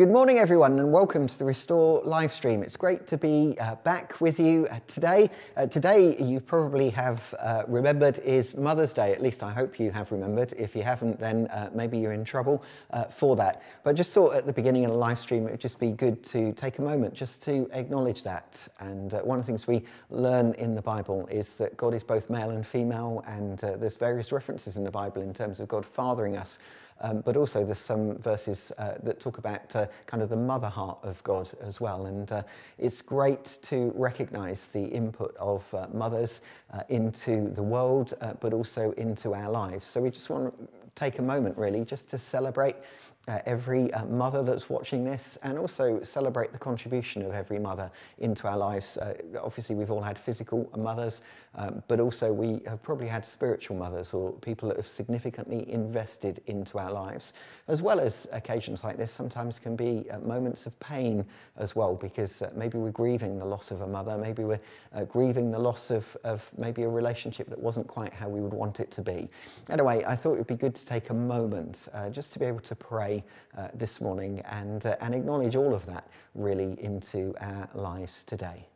Good morning, everyone, and welcome to the Restore live stream. It's great to be uh, back with you uh, today. Uh, today, you probably have uh, remembered is Mother's Day. At least I hope you have remembered. If you haven't, then uh, maybe you're in trouble uh, for that. But just thought at the beginning of the live stream, it would just be good to take a moment just to acknowledge that. And one of the things we learn in the Bible is that God is both male and female, and there's various references in the Bible in terms of God fathering us. Um, but also there's some verses uh, that talk about uh, kind of the mother heart of God as well. And uh, it's great to recognize the input of uh, mothers uh, into the world, uh, but also into our lives. So we just want to take a moment really just to celebrate uh, every uh, mother that's watching this and also celebrate the contribution of every mother into our lives. Uh, obviously, we've all had physical mothers, um, but also we have probably had spiritual mothers or people that have significantly invested into our lives, as well as occasions like this sometimes can be uh, moments of pain as well, because uh, maybe we're grieving the loss of a mother, maybe we're uh, grieving the loss of, of maybe a relationship that wasn't quite how we would want it to be. Anyway, I thought it would be good to take a moment just to be able to pray uh, this morning and, uh, and acknowledge all of that really into our lives today.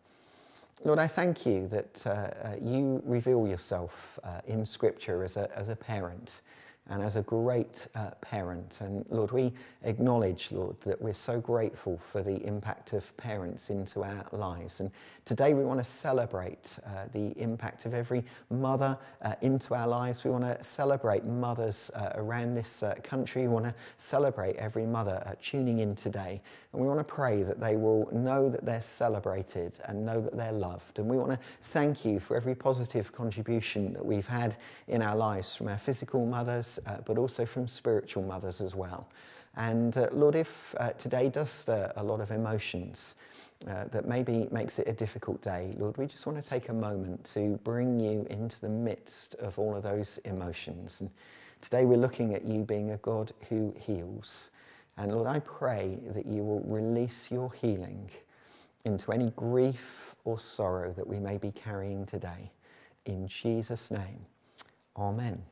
Lord, I thank you that uh, uh you reveal yourself uh, in Scripture as a, as a parent and as a great uh, parent. And Lord, we acknowledge, Lord, that we're so grateful for the impact of parents into our lives. And today we want to celebrate uh, the impact of every mother uh, into our lives. We want to celebrate mothers uh, around this uh, country. We want to celebrate every mother uh, tuning in today. And we want to pray that they will know that they're celebrated and know that they're loved. And we want to thank you for every positive contribution that we've had in our lives from our physical mothers, uh, but also from spiritual mothers as well. And uh, Lord, if uh, today does stir a lot of emotions, uh, that maybe makes it a difficult day, Lord, we just want to take a moment to bring you into the midst of all of those emotions. And today we're looking at you being a God who heals. And Lord, I pray that you will release your healing into any grief or sorrow that we may be carrying today. In Jesus' name, Amen.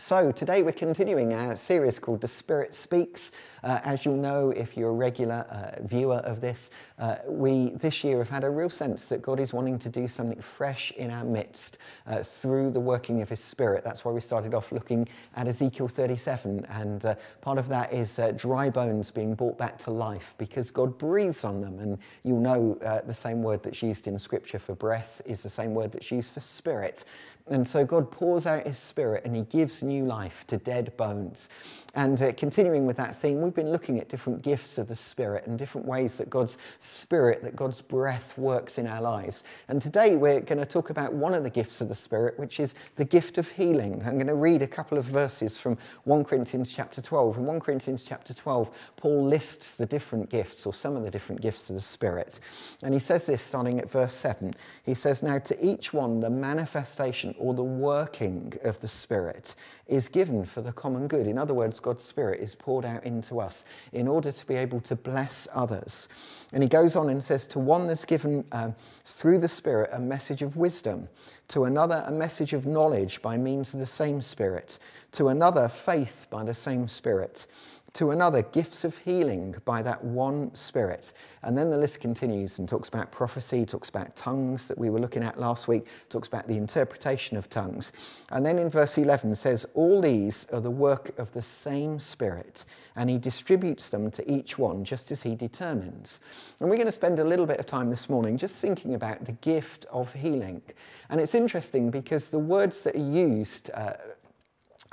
So, today we're continuing our series called The Spirit Speaks. Uh, as you'll know, if you're a regular uh, viewer of this, uh, we this year have had a real sense that God is wanting to do something fresh in our midst uh, through the working of His Spirit. That's why we started off looking at Ezekiel 37, and uh, part of that is uh, dry bones being brought back to life because God breathes on them. And you'll know the same word that's used in Scripture for breath is the same word that's used for spirit. And so God pours out his spirit and he gives new life to dead bones. And uh, continuing with that theme, we've been looking at different gifts of the spirit and different ways that God's spirit, that God's breath works in our lives. And today we're going to talk about one of the gifts of the spirit, which is the gift of healing. I'm going to read a couple of verses from 1 Corinthians chapter 12. In 1 Corinthians chapter 12, Paul lists the different gifts or some of the different gifts of the spirit. And he says this starting at verse 7. He says, Now to each one the manifestation or the working of the Spirit is given for the common good. In other words, God's Spirit is poured out into us in order to be able to bless others. And he goes on and says, To one that's given um, through the Spirit a message of wisdom, to another a message of knowledge by means of the same Spirit, to another faith by the same Spirit to another, gifts of healing by that one Spirit. And then the list continues and talks about prophecy, talks about tongues that we were looking at last week, talks about the interpretation of tongues. And then in verse 11 says, All these are the work of the same Spirit, and He distributes them to each one just as He determines. And we're going to spend a little bit of time this morning just thinking about the gift of healing. And it's interesting because the words that are used uh,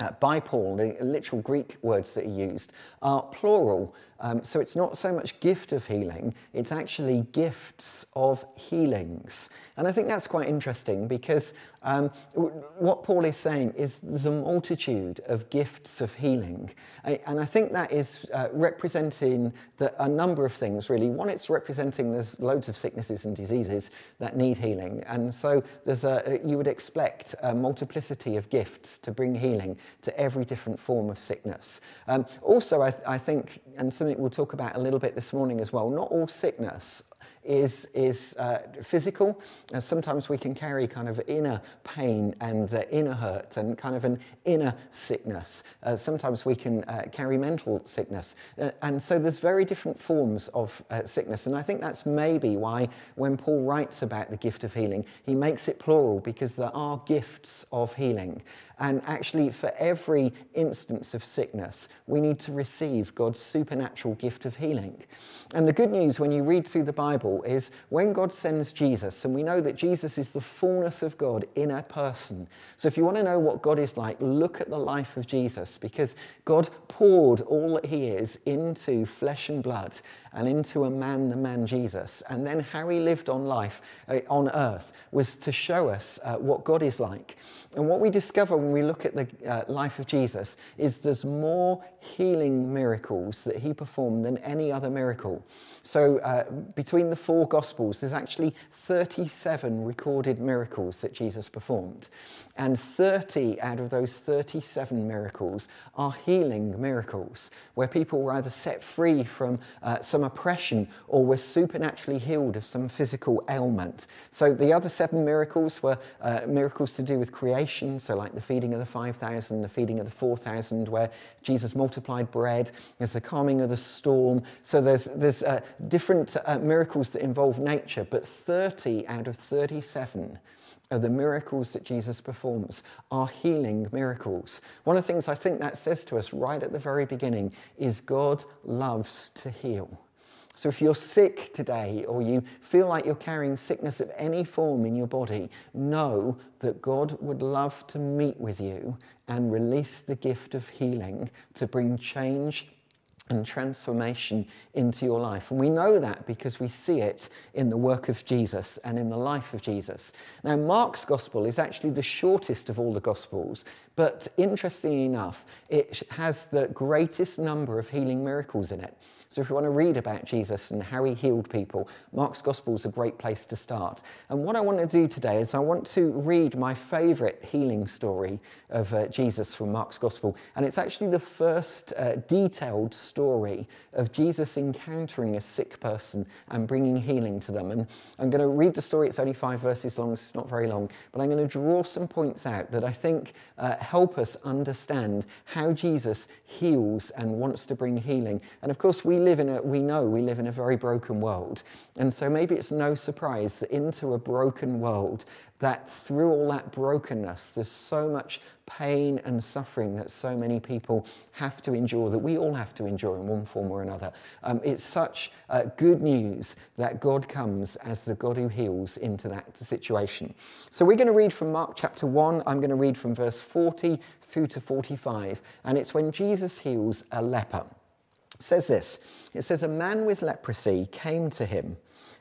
uh, by Paul, the literal Greek words that he used, are plural. Um, so it's not so much gift of healing, it's actually gifts of healings. And I think that's quite interesting because um, what Paul is saying is there's a multitude of gifts of healing. And I think that is uh, representing the, a number of things, really. One, it's representing there's loads of sicknesses and diseases that need healing. And so there's a, you would expect a multiplicity of gifts to bring healing to every different form of sickness. Um, also, I, I think, and something we'll talk about a little bit this morning as well, not all sickness is, is uh, physical. And sometimes we can carry kind of inner pain and uh, inner hurt and kind of an inner sickness. Uh, sometimes we can uh, carry mental sickness. Uh, and so there's very different forms of uh, sickness. And I think that's maybe why when Paul writes about the gift of healing, he makes it plural because there are gifts of healing. And actually, for every instance of sickness, we need to receive God's supernatural gift of healing. And the good news when you read through the Bible is when God sends Jesus, and we know that Jesus is the fullness of God in a person. So if you want to know what God is like, look at the life of Jesus because God poured all that he is into flesh and blood and into a man, the man Jesus. And then how he lived on life, uh, on earth, was to show us uh, what God is like. And what we discover when we look at the uh, life of Jesus is there's more healing miracles that he performed than any other miracle. So uh, between the four Gospels, there's actually 37 recorded miracles that Jesus performed. And 30 out of those 37 miracles are healing miracles, where people were either set free from uh, some oppression or were supernaturally healed of some physical ailment. So the other seven miracles were uh, miracles to do with creation, so like the feeding of the 5,000, the feeding of the 4,000, where Jesus multiplied bread, there's the calming of the storm. So there's, there's uh, different uh, miracles that involve nature, but 30 out of 37 of the miracles that Jesus performs are healing miracles. One of the things I think that says to us right at the very beginning is God loves to heal. So if you're sick today or you feel like you're carrying sickness of any form in your body, know that God would love to meet with you and release the gift of healing to bring change and transformation into your life. And we know that because we see it in the work of Jesus and in the life of Jesus. Now, Mark's gospel is actually the shortest of all the gospels, but interestingly enough, it has the greatest number of healing miracles in it. So if you want to read about Jesus and how he healed people, Mark's Gospel is a great place to start. And what I want to do today is I want to read my favorite healing story of uh, Jesus from Mark's Gospel. And it's actually the first uh, detailed story of Jesus encountering a sick person and bringing healing to them. And I'm going to read the story. It's only five verses long, So it's not very long. But I'm going to draw some points out that I think uh, help us understand how Jesus heals and wants to bring healing. And of course, we live in a, we know we live in a very broken world. And so maybe it's no surprise that into a broken world, that through all that brokenness, there's so much pain and suffering that so many people have to endure, that we all have to endure in one form or another. Um, it's such uh, good news that God comes as the God who heals into that situation. So we're going to read from Mark chapter 1. I'm going to read from verse 40 through to 45. And it's when Jesus heals a leper It says this it says, A man with leprosy came to him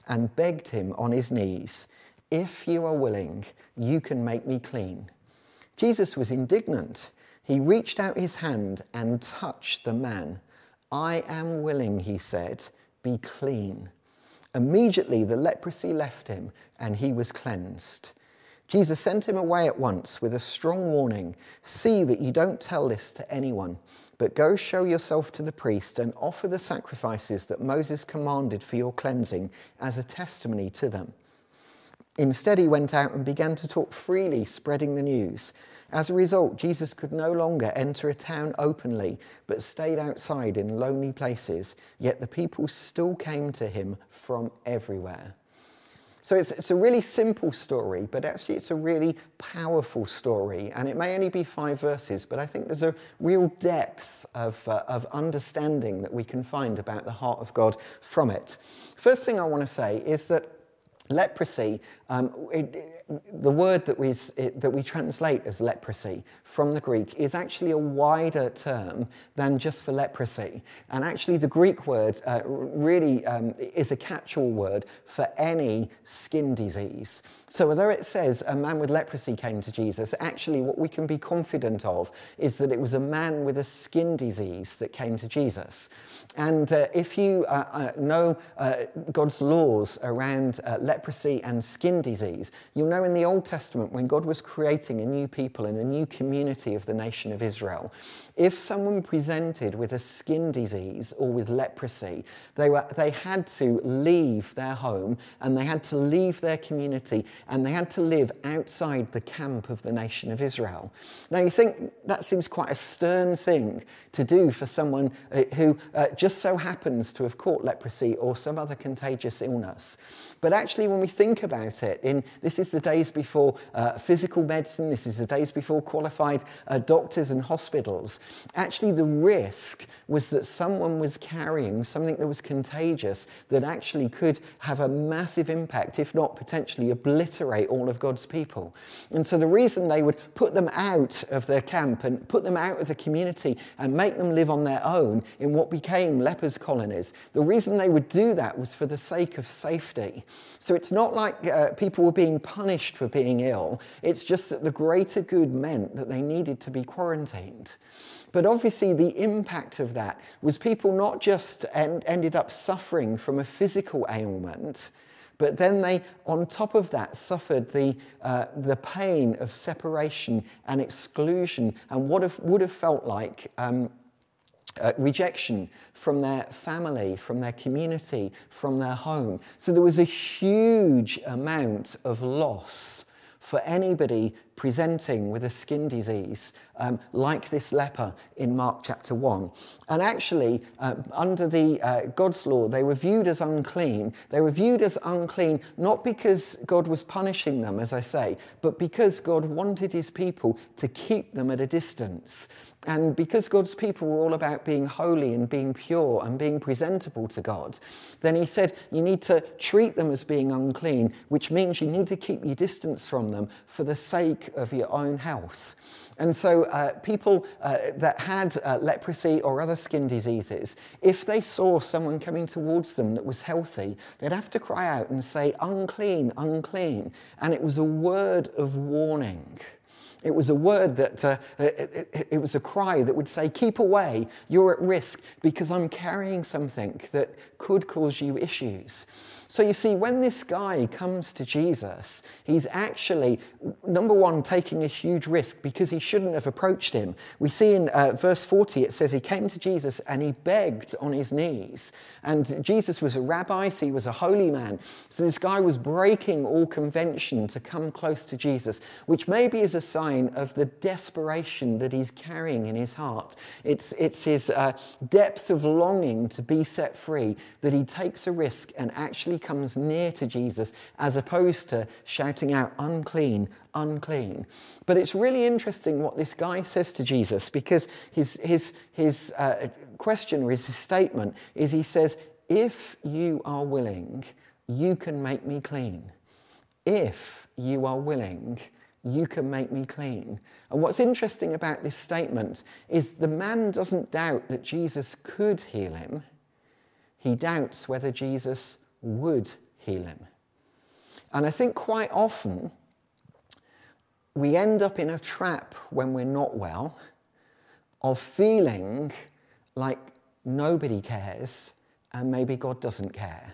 and begged him on his knees, If you are willing, you can make me clean. Jesus was indignant. He reached out his hand and touched the man. I am willing, he said, be clean. Immediately the leprosy left him and he was cleansed. Jesus sent him away at once with a strong warning See that you don't tell this to anyone. But go show yourself to the priest and offer the sacrifices that Moses commanded for your cleansing as a testimony to them. Instead, he went out and began to talk freely, spreading the news. As a result, Jesus could no longer enter a town openly, but stayed outside in lonely places. Yet the people still came to him from everywhere. So it's, it's a really simple story, but actually it's a really powerful story. And it may only be five verses, but I think there's a real depth of, uh, of understanding that we can find about the heart of God from it. First thing I want to say is that leprosy, um, it, the word that we, that we translate as leprosy from the Greek is actually a wider term than just for leprosy. And actually, the Greek word uh, really um, is a catch all word for any skin disease. So, although it says a man with leprosy came to Jesus, actually, what we can be confident of is that it was a man with a skin disease that came to Jesus. And uh, if you uh, uh know uh, God's laws around uh, leprosy and skin disease, you'll know, in the Old Testament, when God was creating a new people and a new community of the nation of Israel, if someone presented with a skin disease or with leprosy, they, were, they had to leave their home and they had to leave their community and they had to live outside the camp of the nation of Israel. Now, you think that seems quite a stern thing to do for someone uh, who uh, just so happens to have caught leprosy or some other contagious illness. But actually, when we think about it, in, this is the days before uh, physical medicine, this is the days before qualified uh, doctors and hospitals. Actually, the risk was that someone was carrying something that was contagious that actually could have a massive impact, if not potentially obliterate all of God's people. And so the reason they would put them out of their camp and put them out of the community and make them live on their own in what became lepers' colonies, the reason they would do that was for the sake of safety. So it's not like uh, people were being punished for being ill, it's just that the greater good meant that they needed to be quarantined. But obviously, the impact of that was people not just en- ended up suffering from a physical ailment, but then they, on top of that, suffered the, uh, the pain of separation and exclusion and what have, would have felt like um, uh, rejection from their family, from their community, from their home. So there was a huge amount of loss for anybody presenting with a skin disease um, like this leper in Mark chapter 1. And actually, uh, under the uh, God's law, they were viewed as unclean. They were viewed as unclean not because God was punishing them, as I say, but because God wanted his people to keep them at a distance. And because God's people were all about being holy and being pure and being presentable to God, then he said you need to treat them as being unclean, which means you need to keep your distance from them for the sake of your own health. And so, uh, people uh, that had uh, leprosy or other skin diseases, if they saw someone coming towards them that was healthy, they'd have to cry out and say, unclean, unclean. And it was a word of warning. It was a word that, uh, it, it, it, was a cry that would say, Keep away, you're at risk because I'm carrying something that could cause you issues. So you see, when this guy comes to Jesus, he's actually, number one, taking a huge risk because he shouldn't have approached him. We see in uh, verse 40, it says he came to Jesus and he begged on his knees. And Jesus was a rabbi, so he was a holy man. So this guy was breaking all convention to come close to Jesus, which maybe is a sign of the desperation that he's carrying in his heart. It's, it's his uh, depth of longing to be set free that he takes a risk and actually comes near to Jesus as opposed to shouting out, unclean, unclean. But it's really interesting what this guy says to Jesus because his, his, his uh, question or his statement is he says, If you are willing, you can make me clean. If you are willing, you can make me clean. And what's interesting about this statement is the man doesn't doubt that Jesus could heal him. He doubts whether Jesus would heal him. And I think quite often we end up in a trap when we're not well of feeling like nobody cares and maybe God doesn't care.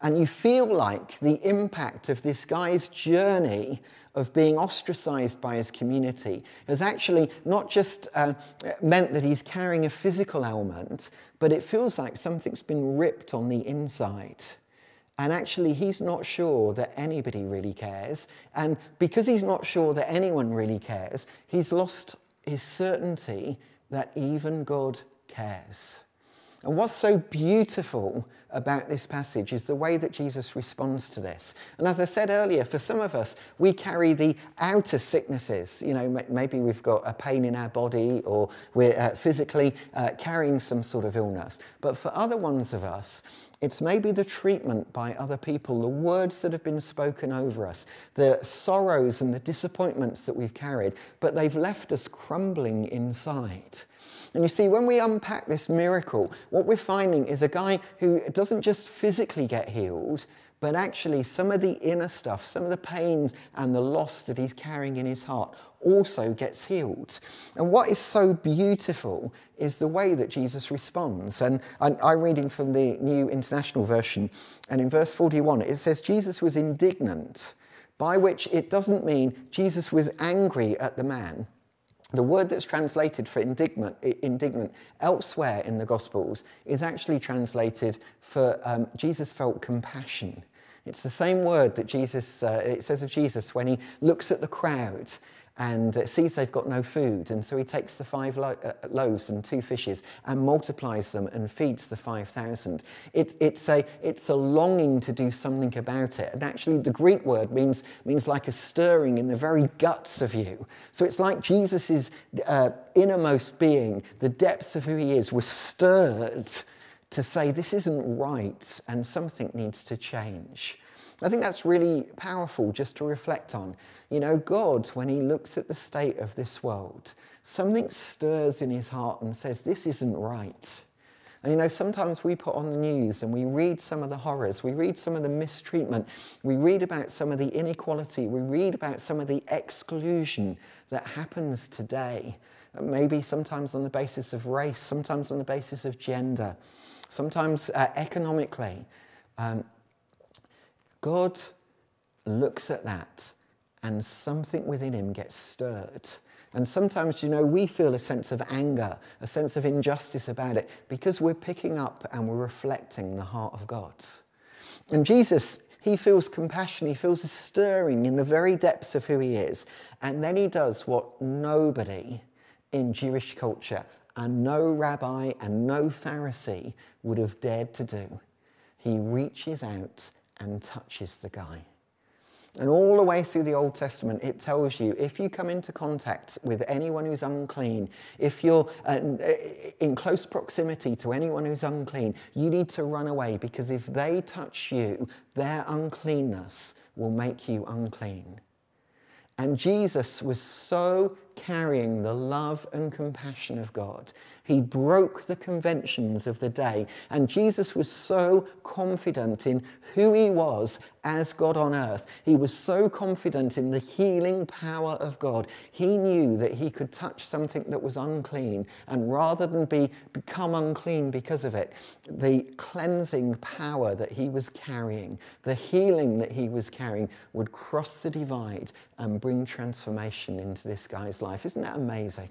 And you feel like the impact of this guy's journey of being ostracized by his community has actually not just uh, meant that he's carrying a physical ailment, but it feels like something's been ripped on the inside. And actually, he's not sure that anybody really cares. And because he's not sure that anyone really cares, he's lost his certainty that even God cares. And what's so beautiful about this passage is the way that Jesus responds to this. And as I said earlier, for some of us, we carry the outer sicknesses. You know, maybe we've got a pain in our body or we're uh, physically uh, carrying some sort of illness. But for other ones of us, it's maybe the treatment by other people, the words that have been spoken over us, the sorrows and the disappointments that we've carried, but they've left us crumbling inside. And you see, when we unpack this miracle, what we're finding is a guy who doesn't just physically get healed, but actually some of the inner stuff, some of the pains and the loss that he's carrying in his heart also gets healed. And what is so beautiful is the way that Jesus responds. And I'm reading from the New International Version, and in verse 41 it says, Jesus was indignant by which it doesn't mean Jesus was angry at the man. The word that's translated for indignant, indignant elsewhere in the Gospels is actually translated for um, Jesus felt compassion. It's the same word that Jesus, uh, it says of Jesus when he looks at the crowd and sees they've got no food. And so he takes the five lo- uh, loaves and two fishes and multiplies them and feeds the 5,000. It, it's, a, it's a longing to do something about it. And actually, the Greek word means, means like a stirring in the very guts of you. So it's like Jesus' uh, innermost being, the depths of who he is, were stirred to say, this isn't right and something needs to change. I think that's really powerful just to reflect on. You know, God, when he looks at the state of this world, something stirs in his heart and says, This isn't right. And you know, sometimes we put on the news and we read some of the horrors, we read some of the mistreatment, we read about some of the inequality, we read about some of the exclusion that happens today. Maybe sometimes on the basis of race, sometimes on the basis of gender, sometimes uh, economically. Um, God looks at that and something within him gets stirred. And sometimes, you know, we feel a sense of anger, a sense of injustice about it because we're picking up and we're reflecting the heart of God. And Jesus, he feels compassion, he feels a stirring in the very depths of who he is. And then he does what nobody in Jewish culture and no rabbi and no Pharisee would have dared to do. He reaches out and touches the guy. And all the way through the Old Testament, it tells you if you come into contact with anyone who's unclean, if you're uh, in close proximity to anyone who's unclean, you need to run away because if they touch you, their uncleanness will make you unclean. And Jesus was so carrying the love and compassion of God. He broke the conventions of the day. And Jesus was so confident in who he was as God on earth. He was so confident in the healing power of God. He knew that he could touch something that was unclean. And rather than be, become unclean because of it, the cleansing power that he was carrying, the healing that he was carrying, would cross the divide and bring transformation into this guy's life. Isn't that amazing?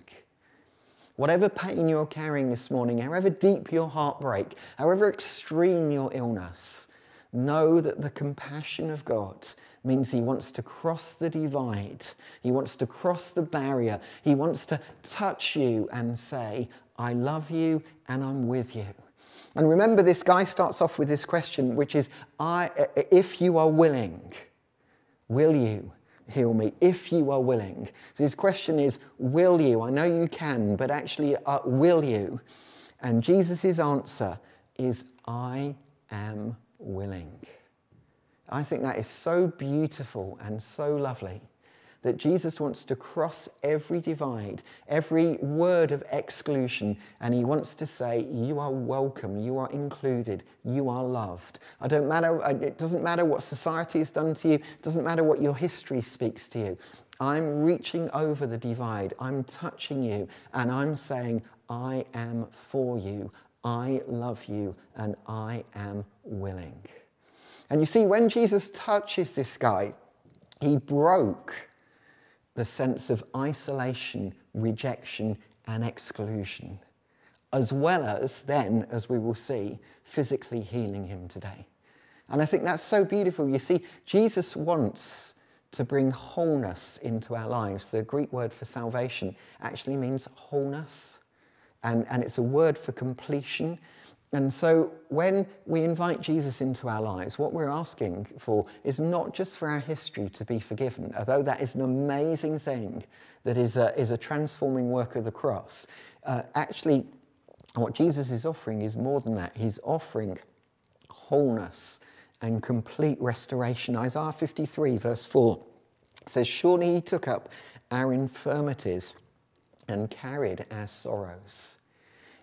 Whatever pain you're carrying this morning, however deep your heartbreak, however extreme your illness, know that the compassion of God means He wants to cross the divide. He wants to cross the barrier. He wants to touch you and say, I love you and I'm with you. And remember, this guy starts off with this question, which is, I, if you are willing, will you? Heal me if you are willing. So his question is, will you? I know you can, but actually, uh, will you? And Jesus' answer is, I am willing. I think that is so beautiful and so lovely that Jesus wants to cross every divide, every word of exclusion, and he wants to say, You are welcome, you are included, you are loved. I don't matter, uh, it doesn't matter what society has done to you, it doesn't matter what your history speaks to you. I'm reaching over the divide, I'm touching you, and I'm saying, I am for you, I love you, and I am willing. And you see, when Jesus touches this guy, he broke the sense of isolation, rejection, and exclusion, as well as then, as we will see, physically healing him today. And I think that's so beautiful. You see, Jesus wants to bring wholeness into our lives. The Greek word for salvation actually means wholeness, and, and it's a word for completion. And so when we invite Jesus into our lives, what we're asking for is not just for our history to be forgiven, although that is an amazing thing that is a, is a transforming work of the cross. Uh, actually, what Jesus is offering is more than that. He's offering wholeness and complete restoration. Isaiah 53, verse 4 says, Surely he took up our infirmities and carried our sorrows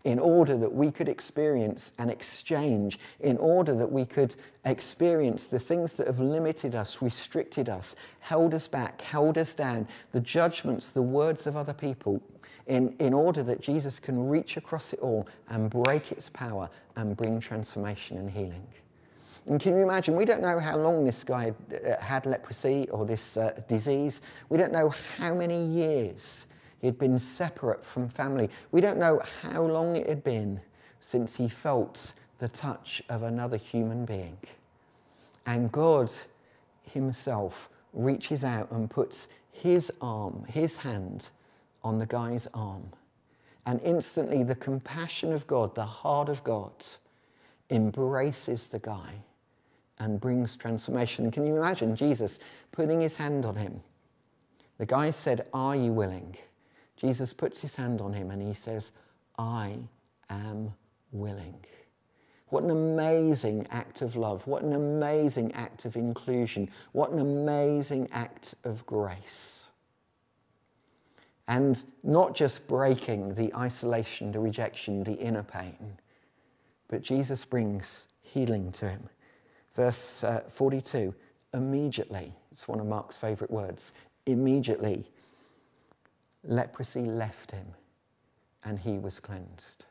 in order that we could experience an exchange, in order that we could experience the things that have limited us, restricted us, held us back, held us down, the judgments, the words of other people, in, in order that Jesus can reach across it all and break its power and bring transformation and healing. And can you imagine? We don't know how long this guy had, uh, leprosy or this uh, disease. We don't know how many years he'd been separate from family. We don't know how long it had been since he felt the touch of another human being. And God Himself reaches out and puts His arm, His hand, on the guy's arm. And instantly, the compassion of God, the heart of God, embraces the guy and brings transformation. Can you imagine Jesus putting his hand on him? The guy said, Are you willing? Jesus puts his hand on him and he says, I am willing. What an amazing act of love. What an amazing act of inclusion. What an amazing act of grace. And not just breaking the isolation, the rejection, the inner pain, but Jesus brings healing to him. Verse uh, 42 immediately, it's one of Mark's favorite words, immediately, leprosy left him and he was cleansed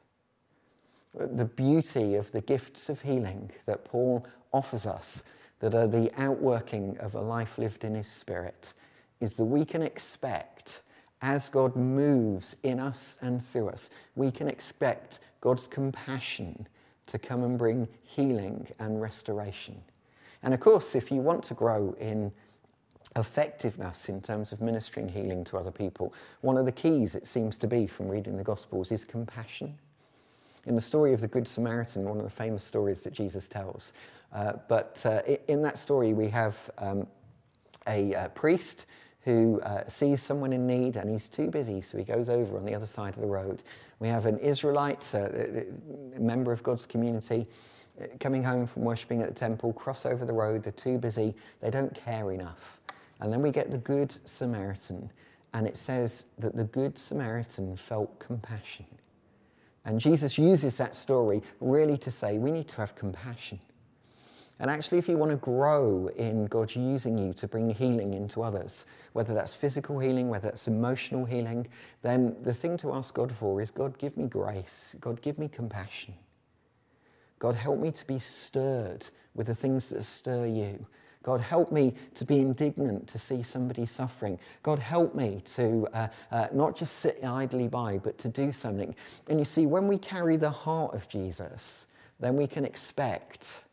the beauty of the gifts of healing that Paul offers us, that are the outworking of a life lived in his spirit, is that we can expect, as God moves in us and through us, we can expect God's compassion to come and bring healing and restoration. And of course, if you want to grow in effectiveness in terms of ministering healing to other people, one of the keys, it seems to be from reading the Gospels, is compassion in the story of the Good Samaritan, one of the famous stories that Jesus tells. Uh, but uh, in that story, we have um, a uh, priest who uh, sees someone in need and he's too busy, so he goes over on the other side of the road. We have an Israelite, uh, a member of God's community, uh, coming home from worshipping at the temple, cross over the road, they're too busy, they don't care enough. And then we get the Good Samaritan, and it says that the Good Samaritan felt compassion. And Jesus uses that story really to say we need to have compassion. And actually, if you want to grow in God using you to bring healing into others, whether that's physical healing, whether that's emotional healing, then the thing to ask God for is God, give me grace. God, give me compassion. God, help me to be stirred with the things that stir you. God, help me to be indignant to see somebody suffering. God, help me to uh, uh, not just sit idly by, but to do something. And you see, when we carry the heart of Jesus, then we can expect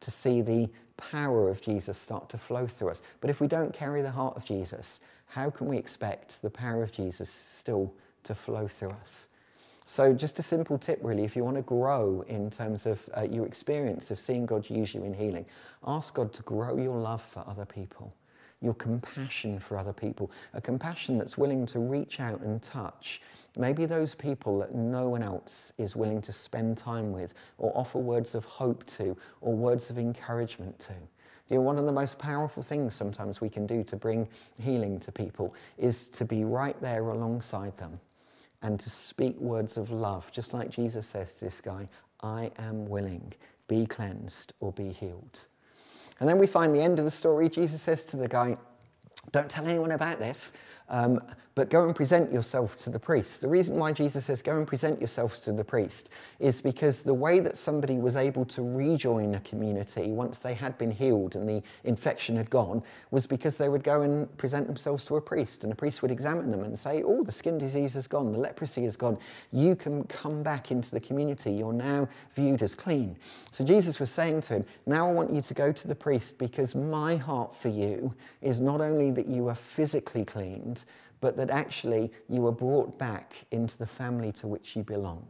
to see the power of Jesus start to flow through us. But if we don't carry the heart of Jesus, how can we expect the power of Jesus still to flow through us? So, just a simple tip really if you want to grow in terms of uh, your experience of seeing God use you in healing, ask God to grow your love for other people, your compassion for other people, a compassion that's willing to reach out and touch maybe those people that no one else is willing to spend time with or offer words of hope to or words of encouragement to. You know, one of the most powerful things sometimes we can do to bring healing to people is to be right there alongside them and to speak words of love, just like Jesus says to this guy, I am willing, be cleansed or be healed. And then we find the end of the story. Jesus says to the guy, Don't tell anyone about this. Um, but go and present yourself to the priest. The reason why Jesus says go and present yourselves to the priest is because the way that somebody was able to rejoin a community once they had been healed and the infection had gone was because they would go and present themselves to a priest and a priest would examine them and say, oh, the skin disease has gone, the leprosy has gone. You can come back into the community. You're now viewed as clean. So Jesus was saying to him, now I want you to go to the priest because my heart for you is not only that you are physically cleaned, but that actually you were brought back into the family to which you belong.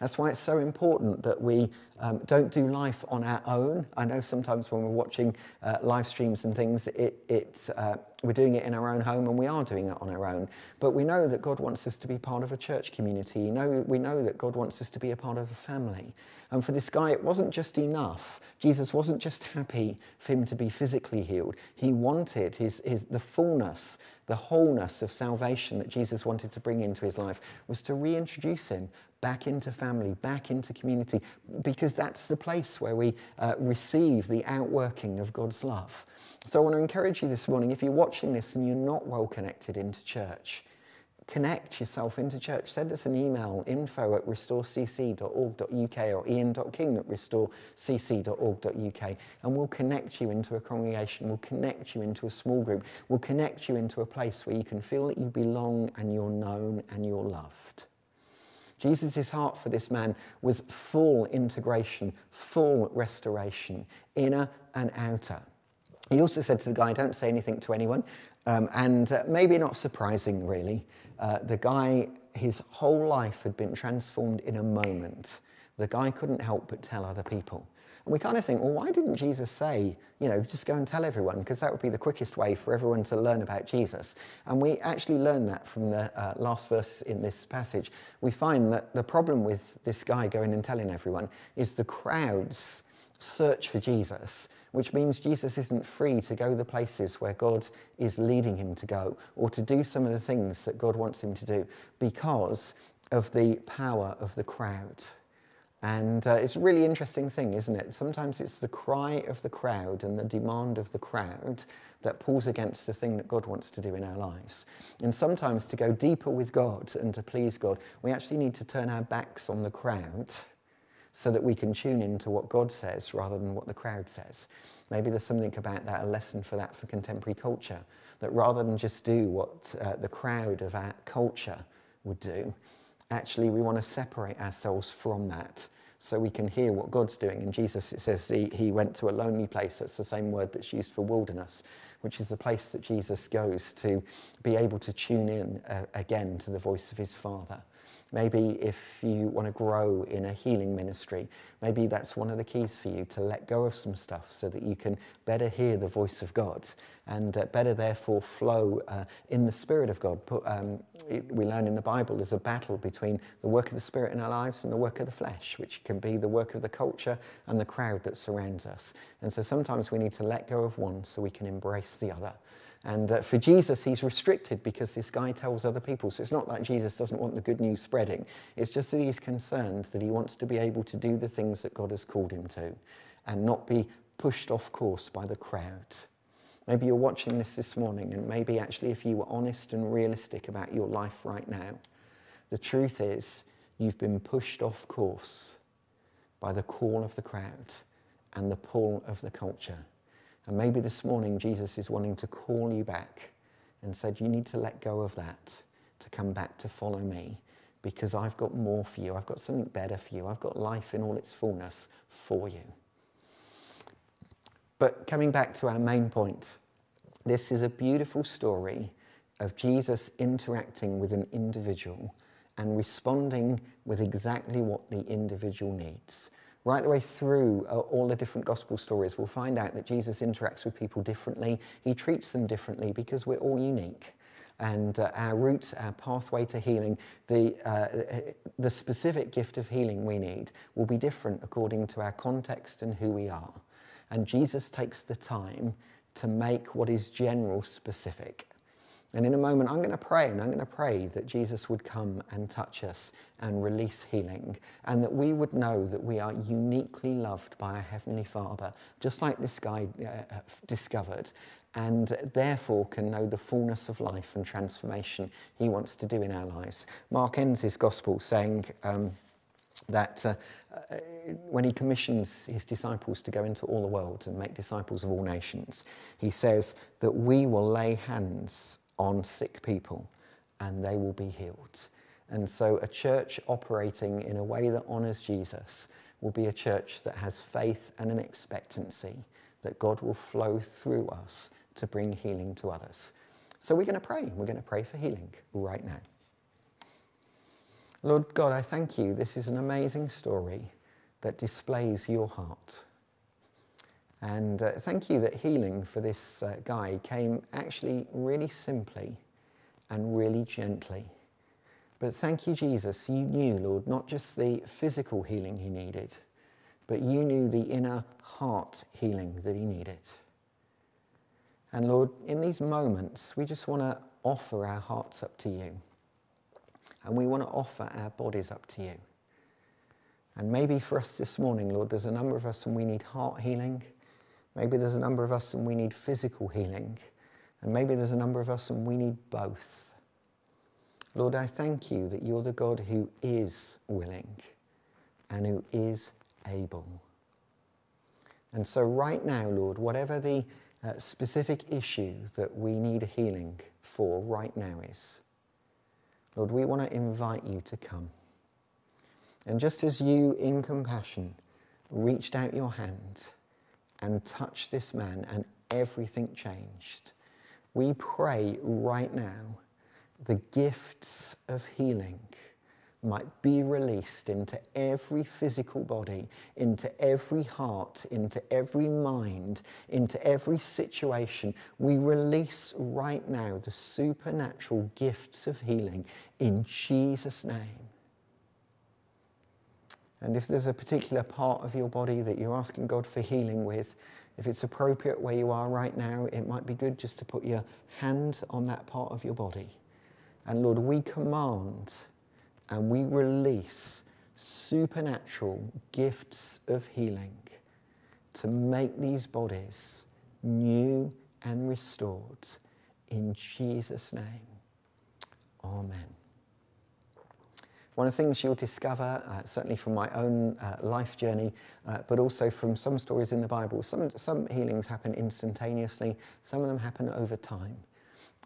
That's why it's so important that we um, don't do life on our own. I know sometimes when we're watching uh, live streams and things, it, it, uh, we're doing it in our own home and we are doing it on our own. But we know that God wants us to be part of a church community. You know, we know that God wants us to be a part of a family. And for this guy, it wasn't just enough. Jesus wasn't just happy for him to be physically healed. He wanted his, his, the fullness, the wholeness of salvation that Jesus wanted to bring into his life was to reintroduce him back into family, back into community, because that's the place where we uh, receive the outworking of God's love. So I want to encourage you this morning if you're watching this and you're not well connected into church, connect yourself into church. Send us an email, info at restorecc.org.uk or ian.king at restorecc.org.uk, and we'll connect you into a congregation, we'll connect you into a small group, we'll connect you into a place where you can feel that you belong and you're known and you're loved. Jesus' heart for this man was full integration, full restoration, inner and outer. He also said to the guy, Don't say anything to anyone. Um, and uh, maybe not surprising, really, uh, the guy, his whole life had been transformed in a moment. The guy couldn't help but tell other people. And we kind of think, well, why didn't Jesus say, you know, just go and tell everyone? Because that would be the quickest way for everyone to learn about Jesus. And we actually learn that from the uh, last verse in this passage. We find that the problem with this guy going and telling everyone is the crowds search for Jesus which means Jesus isn't free to go the places where God is leading him to go or to do some of the things that God wants him to do because of the power of the crowd. And uh, it's a really interesting thing, isn't it? Sometimes it's the cry of the crowd and the demand of the crowd that pulls against the thing that God wants to do in our lives. And sometimes to go deeper with God and to please God, we actually need to turn our backs on the crowd so that we can tune into what God says rather than what the crowd says. Maybe there's something about that, a lesson for that for contemporary culture, that rather than just do what uh, the crowd of our culture would do, actually we want to separate ourselves from that so we can hear what God's doing. And Jesus, it says he, he went to a lonely place. That's the same word that's used for wilderness, which is the place that Jesus goes to be able to tune in uh, again to the voice of his Father. Maybe if you want to grow in a healing ministry, maybe that's one of the keys for you to let go of some stuff so that you can better hear the voice of God and uh, better, therefore, flow uh, in the Spirit of God. Put, um, it, we learn in the Bible there's a battle between the work of the Spirit in our lives and the work of the flesh, which can be the work of the culture and the crowd that surrounds us. And so sometimes we need to let go of one so we can embrace the other. And uh, for Jesus, he's restricted because this guy tells other people. So it's not that Jesus doesn't want the good news spreading. It's just that he's concerned that he wants to be able to do the things that God has called him to and not be pushed off course by the crowd. Maybe you're watching this this morning, and maybe actually, if you were honest and realistic about your life right now, the truth is you've been pushed off course by the call of the crowd and the pull of the culture. And maybe this morning Jesus is wanting to call you back and said, You need to let go of that to come back to follow me because I've got more for you. I've got something better for you. I've got life in all its fullness for you. But coming back to our main point, this is a beautiful story of Jesus interacting with an individual and responding with exactly what the individual needs right the way through uh, all the different gospel stories, we'll find out that Jesus interacts with people differently. He treats them differently because we're all unique. And uh, our route, our pathway to healing, the, uh, the specific gift of healing we need will be different according to our context and who we are. And Jesus takes the time to make what is general specific. And in a moment, I'm going to pray, and I'm going to pray that Jesus would come and touch us and release healing, and that we would know that we are uniquely loved by our Heavenly Father, just like this guy uh, discovered, and therefore can know the fullness of life and transformation He wants to do in our lives. Mark ends his gospel saying, um, that uh, uh, when he commissions his disciples to go into all the world and make disciples of all nations, he says that we will lay hands on sick people and they will be healed. And so, a church operating in a way that honors Jesus will be a church that has faith and an expectancy that God will flow through us to bring healing to others. So, we're going to pray. We're going to pray for healing right now. Lord God, I thank you. This is an amazing story that displays your heart. And uh, thank you that healing for this uh, guy came actually really simply and really gently. But thank you, Jesus, you knew, Lord, not just the physical healing he needed, but you knew the inner heart healing that he needed. And Lord, in these moments, we just want to offer our hearts up to you. And we want to offer our bodies up to you. And maybe for us this morning, Lord, there's a number of us and we need heart healing. Maybe there's a number of us and we need physical healing. And maybe there's a number of us and we need both. Lord, I thank you that you're the God who is willing and who is able. And so, right now, Lord, whatever the uh, specific issue that we need healing for right now is, Lord, we want to invite you to come. And just as you, in compassion, reached out your hand and touched this man and everything changed, we pray right now the gifts of healing might be released into every physical body, into every heart, into every mind, into every situation. We release right now the supernatural gifts of healing in Jesus' name. And if there's a particular part of your body that you're asking God for healing with, if it's appropriate where you are right now, it might be good just to put your hand on that part of your body. And Lord, we command and we release supernatural gifts of healing to make these bodies new and restored in Jesus' name. Amen. One of the things you'll discover, uh, certainly from my own uh, life journey, uh, but also from some stories in the Bible, some, some healings happen instantaneously, some of them happen over time.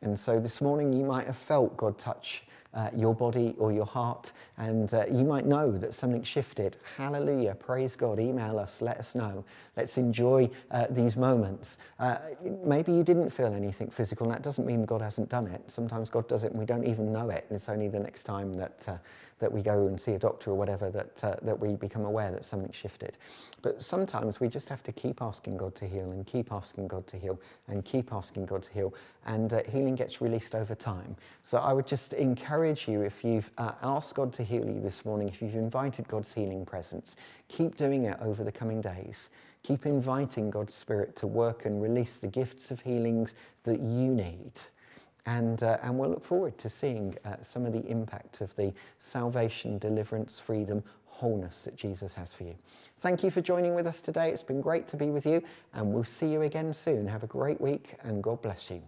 And so this morning you might have felt God touch uh, your body or your heart, and uh, you might know that something shifted. Hallelujah. Praise God. Email us. Let us know. Let's enjoy uh, these moments. Uh, maybe you didn't feel anything physical, and that doesn't mean God hasn't done it. Sometimes God does it and we don't even know it, and it's only the next time that, uh, that we go and see a doctor or whatever that, uh, that we become aware that something shifted. But sometimes we just have to keep asking God to heal and keep asking God to heal and keep asking God to heal, and healing gets released over time. So I would just encourage encourage you if you've uh, asked God to heal you this morning, if you've invited God's healing presence, keep doing it over the coming days. Keep inviting God's Spirit to work and release the gifts of healings that you need. And, uh, and we'll look forward to seeing uh, some of the impact of the salvation, deliverance, freedom, wholeness that Jesus has for you. Thank you for joining with us today. It's been great to be with you, and we'll see you again soon. Have a great week, and God bless you.